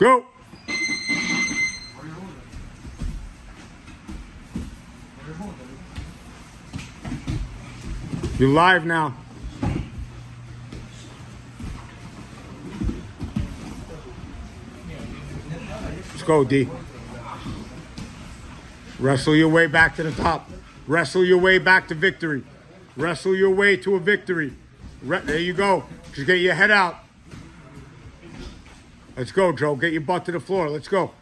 Go. You're live now. Let's go, D. Wrestle your way back to the top. Wrestle your way back to victory. Wrestle your way to a victory. Re- there you go. Just get your head out. Let's go, Joe. Get your butt to the floor. Let's go.